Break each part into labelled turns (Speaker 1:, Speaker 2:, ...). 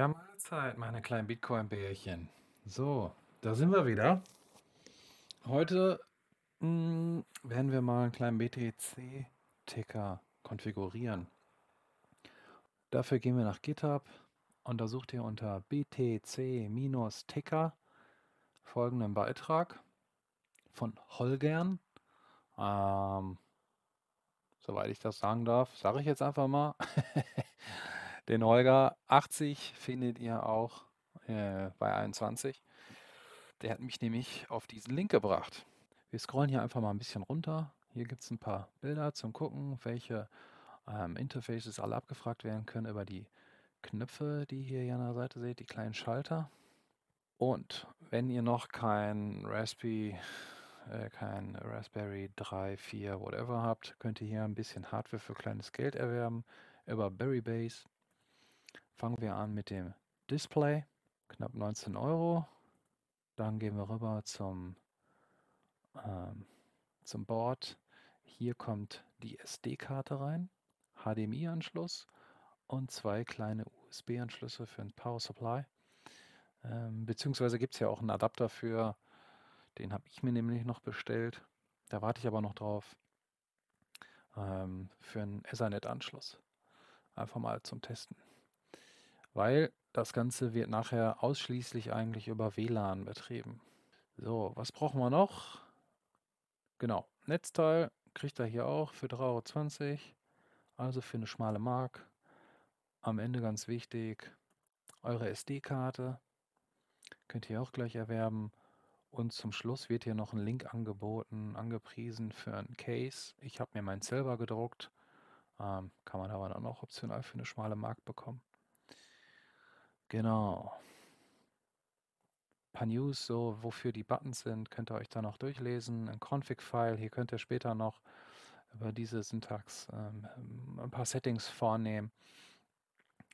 Speaker 1: Ja, Mahlzeit, meine kleinen Bitcoin-Bärchen. So, da sind wir wieder. Heute mh, werden wir mal einen kleinen BTC-Ticker konfigurieren. Dafür gehen wir nach GitHub und da sucht ihr unter BTC-Ticker folgenden Beitrag von Holgern. Ähm, soweit ich das sagen darf, sage ich jetzt einfach mal. Den Holger 80 findet ihr auch äh, bei 21. Der hat mich nämlich auf diesen Link gebracht. Wir scrollen hier einfach mal ein bisschen runter. Hier gibt es ein paar Bilder zum Gucken, welche ähm, Interfaces alle abgefragt werden können über die Knöpfe, die ihr hier an der Seite seht, die kleinen Schalter. Und wenn ihr noch kein Raspberry, äh, kein Raspberry 3, 4, whatever habt, könnt ihr hier ein bisschen Hardware für kleines Geld erwerben über Berrybase. Fangen wir an mit dem Display, knapp 19 Euro. Dann gehen wir rüber zum, ähm, zum Board. Hier kommt die SD-Karte rein, HDMI-Anschluss und zwei kleine USB-Anschlüsse für ein Power Supply. Ähm, beziehungsweise gibt es ja auch einen Adapter für, den habe ich mir nämlich noch bestellt. Da warte ich aber noch drauf. Ähm, für einen Ethernet-Anschluss. Einfach mal zum Testen weil das Ganze wird nachher ausschließlich eigentlich über WLAN betrieben. So, was brauchen wir noch? Genau, Netzteil kriegt ihr hier auch für 3,20 Euro, also für eine schmale Mark. Am Ende ganz wichtig, eure SD-Karte könnt ihr auch gleich erwerben. Und zum Schluss wird hier noch ein Link angeboten, angepriesen für ein Case. Ich habe mir meinen selber gedruckt. Ähm, kann man aber dann auch optional für eine schmale Mark bekommen. Genau. Ein paar News, so wofür die Buttons sind, könnt ihr euch dann noch durchlesen. Ein Config-File, hier könnt ihr später noch über diese Syntax ähm, ein paar Settings vornehmen.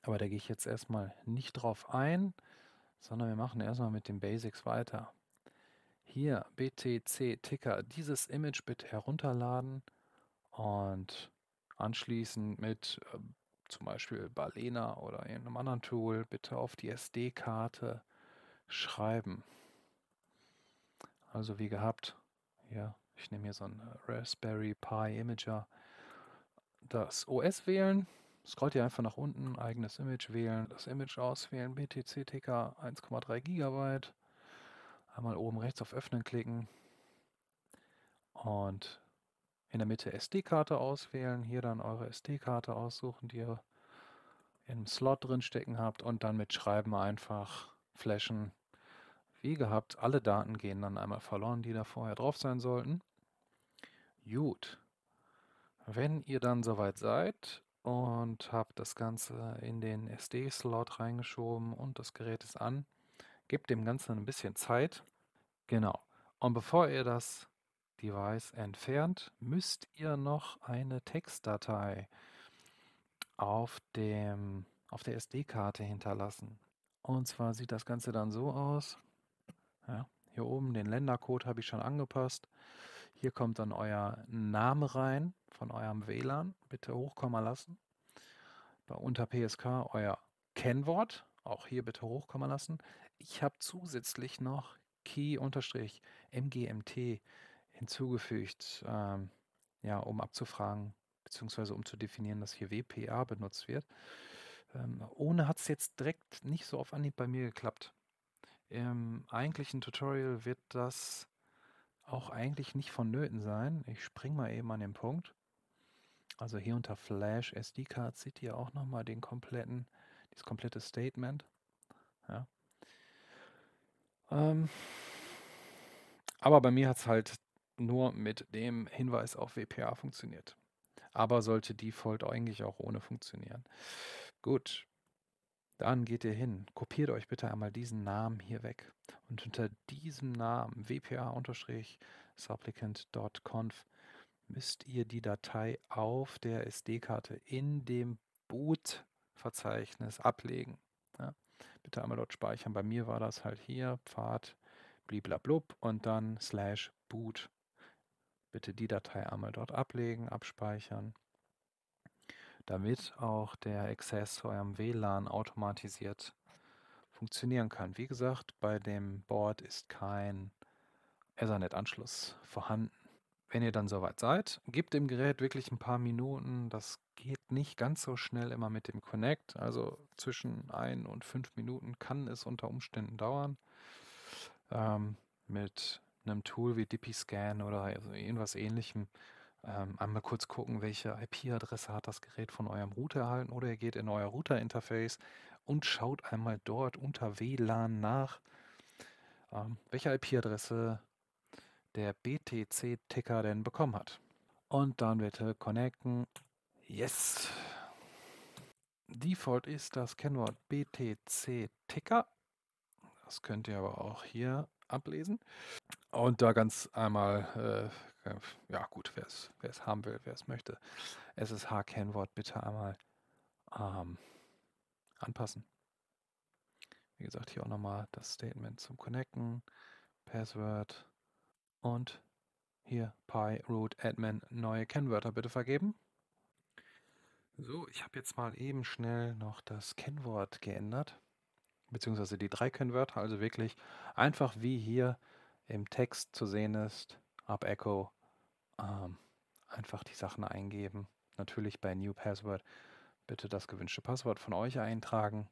Speaker 1: Aber da gehe ich jetzt erstmal nicht drauf ein, sondern wir machen erstmal mit den Basics weiter. Hier BTC Ticker, dieses Image bitte herunterladen und anschließend mit äh, zum Beispiel Balena oder irgendeinem anderen Tool, bitte auf die SD-Karte schreiben. Also wie gehabt, ja, ich nehme hier so einen Raspberry Pi Imager, das OS wählen, scrollt ihr einfach nach unten, eigenes Image wählen, das Image auswählen, BTC-Ticker 1,3 GB, einmal oben rechts auf Öffnen klicken. Und in der Mitte SD-Karte auswählen, hier dann eure SD-Karte aussuchen, die ihr im Slot drin stecken habt und dann mit Schreiben einfach flashen. Wie gehabt, alle Daten gehen dann einmal verloren, die da vorher drauf sein sollten. Gut. Wenn ihr dann soweit seid und habt das Ganze in den SD-Slot reingeschoben und das Gerät ist an, gebt dem Ganzen ein bisschen Zeit. Genau. Und bevor ihr das Device entfernt, müsst ihr noch eine Textdatei auf dem auf der SD-Karte hinterlassen. Und zwar sieht das Ganze dann so aus. Ja, hier oben den Ländercode habe ich schon angepasst. Hier kommt dann euer Name rein von eurem WLAN. Bitte hochkommen lassen. Bei unter PSK euer Kennwort. Auch hier bitte hochkommen lassen. Ich habe zusätzlich noch Key-MGMT hinzugefügt, ähm, ja, um abzufragen, beziehungsweise um zu definieren, dass hier WPA benutzt wird. Ähm, ohne hat es jetzt direkt nicht so auf Anhieb bei mir geklappt. Im eigentlichen Tutorial wird das auch eigentlich nicht vonnöten sein. Ich springe mal eben an den Punkt. Also hier unter Flash SD Card seht ihr auch nochmal den kompletten, das komplette Statement. Ja. Ähm, aber bei mir hat es halt nur mit dem Hinweis auf WPA funktioniert. Aber sollte Default eigentlich auch ohne funktionieren. Gut, dann geht ihr hin. Kopiert euch bitte einmal diesen Namen hier weg. Und unter diesem Namen wpa-supplicant.conf müsst ihr die Datei auf der SD-Karte in dem Boot-Verzeichnis ablegen. Ja, bitte einmal dort speichern. Bei mir war das halt hier, Pfad, bliblablub und dann slash boot. Bitte die Datei einmal dort ablegen, abspeichern damit auch der Access zu eurem WLAN automatisiert funktionieren kann. Wie gesagt, bei dem Board ist kein Ethernet-Anschluss vorhanden. Wenn ihr dann soweit seid, gebt dem Gerät wirklich ein paar Minuten. Das geht nicht ganz so schnell immer mit dem Connect. Also zwischen ein und fünf Minuten kann es unter Umständen dauern. Ähm, mit einem Tool wie DippyScan oder also irgendwas ähnlichem ähm, einmal kurz gucken, welche IP-Adresse hat das Gerät von eurem Router erhalten oder ihr geht in euer Router-Interface und schaut einmal dort unter WLAN nach, ähm, welche IP-Adresse der BTC-Ticker denn bekommen hat. Und dann bitte connecten. Yes! Default ist das Kennwort BTC-Ticker. Das könnt ihr aber auch hier ablesen. Und da ganz einmal, äh, ja gut, wer es haben will, wer es möchte, SSH-Kennwort bitte einmal ähm, anpassen. Wie gesagt, hier auch nochmal das Statement zum Connecten, Password und hier Pi root admin neue Kennwörter bitte vergeben. So, ich habe jetzt mal eben schnell noch das Kennwort geändert, beziehungsweise die drei Kennwörter, also wirklich einfach wie hier im Text zu sehen ist, ab Echo ähm, einfach die Sachen eingeben. Natürlich bei New Password bitte das gewünschte Passwort von euch eintragen.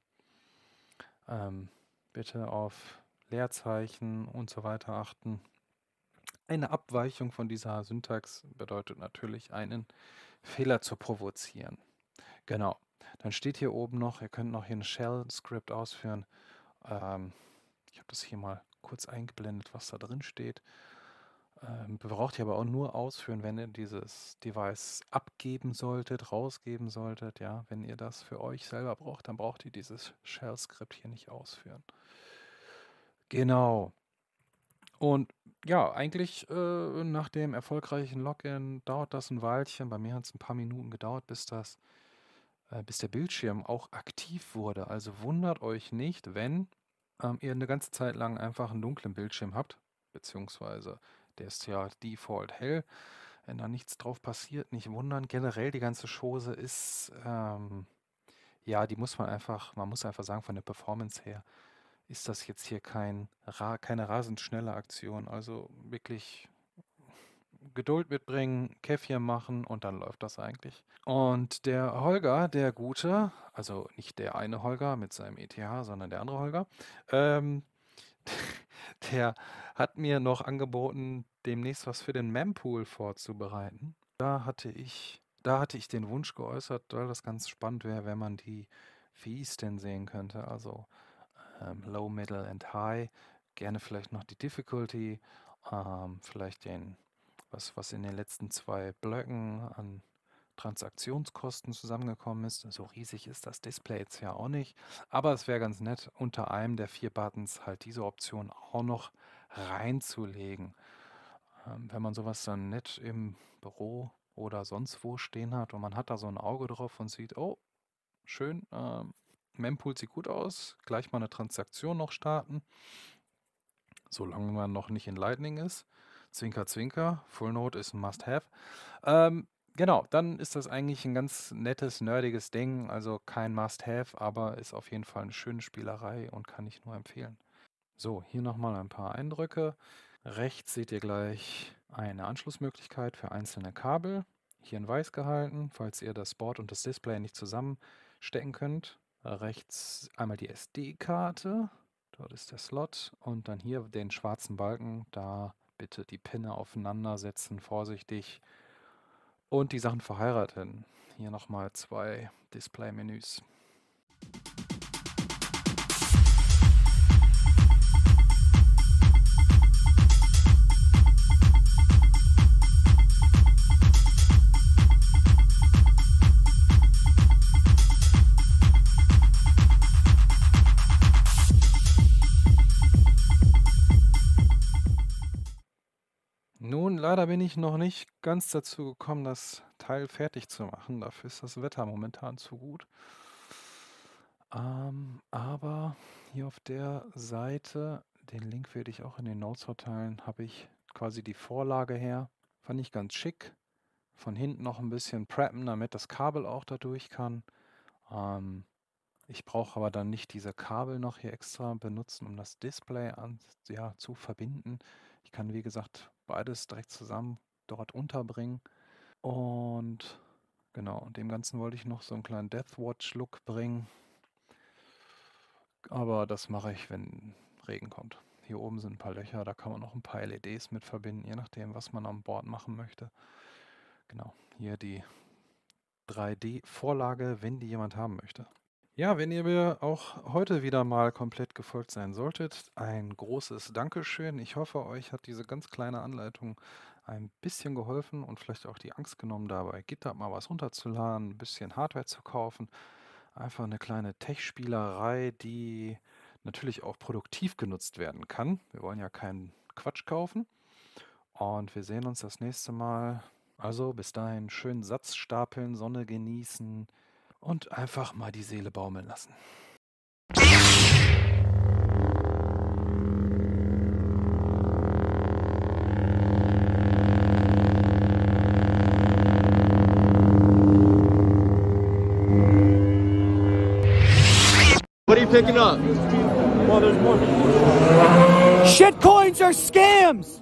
Speaker 1: Ähm, bitte auf Leerzeichen und so weiter achten. Eine Abweichung von dieser Syntax bedeutet natürlich einen Fehler zu provozieren. Genau. Dann steht hier oben noch, ihr könnt noch hier ein Shell-Script ausführen. Ähm, ich habe das hier mal kurz eingeblendet, was da drin steht. Ähm, braucht ihr aber auch nur ausführen, wenn ihr dieses Device abgeben solltet, rausgeben solltet. Ja, wenn ihr das für euch selber braucht, dann braucht ihr dieses Shell-Skript hier nicht ausführen. Genau. Und ja, eigentlich äh, nach dem erfolgreichen Login dauert das ein Weilchen. Bei mir hat es ein paar Minuten gedauert, bis das, äh, bis der Bildschirm auch aktiv wurde. Also wundert euch nicht, wenn ähm, ihr eine ganze Zeit lang einfach einen dunklen Bildschirm habt, beziehungsweise der ist ja default hell. Wenn da nichts drauf passiert, nicht wundern. Generell die ganze Chose ist, ähm, ja, die muss man einfach, man muss einfach sagen, von der Performance her ist das jetzt hier kein, keine rasend schnelle Aktion. Also wirklich Geduld mitbringen, Käffchen machen und dann läuft das eigentlich. Und der Holger, der Gute, also nicht der eine Holger mit seinem ETH, sondern der andere Holger, ähm, der hat mir noch angeboten, demnächst was für den Mempool vorzubereiten. Da hatte ich, da hatte ich den Wunsch geäußert, weil das ganz spannend wäre, wenn man die Fees denn sehen könnte. Also ähm, Low, Middle and High. Gerne vielleicht noch die Difficulty, ähm, vielleicht den, was, was in den letzten zwei Blöcken an Transaktionskosten zusammengekommen ist. So riesig ist das Display jetzt ja auch nicht. Aber es wäre ganz nett, unter einem der vier Buttons halt diese Option auch noch reinzulegen. Ähm, wenn man sowas dann nett im Büro oder sonst wo stehen hat und man hat da so ein Auge drauf und sieht, oh, schön, ähm, Mempool sieht gut aus, gleich mal eine Transaktion noch starten, solange man noch nicht in Lightning ist. Zwinker, zwinker, Full Node ist ein Must-Have. Ähm, Genau, dann ist das eigentlich ein ganz nettes, nerdiges Ding. Also kein Must-Have, aber ist auf jeden Fall eine schöne Spielerei und kann ich nur empfehlen. So, hier nochmal ein paar Eindrücke. Rechts seht ihr gleich eine Anschlussmöglichkeit für einzelne Kabel. Hier in weiß gehalten, falls ihr das Board und das Display nicht zusammenstecken könnt. Rechts einmal die SD-Karte, dort ist der Slot und dann hier den schwarzen Balken, da bitte die Pinne aufeinander setzen, vorsichtig und die Sachen verheiraten. Hier nochmal zwei Display-Menüs. Leider bin ich noch nicht ganz dazu gekommen, das Teil fertig zu machen. Dafür ist das Wetter momentan zu gut. Ähm, aber hier auf der Seite, den Link werde ich auch in den Notes verteilen, habe ich quasi die Vorlage her. Fand ich ganz schick. Von hinten noch ein bisschen preppen, damit das Kabel auch da durch kann. Ähm, Ich brauche aber dann nicht diese Kabel noch hier extra benutzen, um das Display an, ja, zu verbinden. Ich kann, wie gesagt, beides direkt zusammen dort unterbringen. Und genau, dem Ganzen wollte ich noch so einen kleinen Deathwatch-Look bringen. Aber das mache ich, wenn Regen kommt. Hier oben sind ein paar Löcher, da kann man noch ein paar LEDs mit verbinden, je nachdem, was man an Bord machen möchte. Genau, hier die 3D-Vorlage, wenn die jemand haben möchte. Ja, wenn ihr mir auch heute wieder mal komplett gefolgt sein solltet, ein großes Dankeschön. Ich hoffe, euch hat diese ganz kleine Anleitung ein bisschen geholfen und vielleicht auch die Angst genommen, dabei GitHub mal was runterzuladen, ein bisschen Hardware zu kaufen. Einfach eine kleine Tech-Spielerei, die natürlich auch produktiv genutzt werden kann. Wir wollen ja keinen Quatsch kaufen. Und wir sehen uns das nächste Mal. Also bis dahin schön Satz stapeln, Sonne genießen und einfach mal die Seele baumeln lassen.
Speaker 2: What are you picking up?
Speaker 3: Shit coins are scams!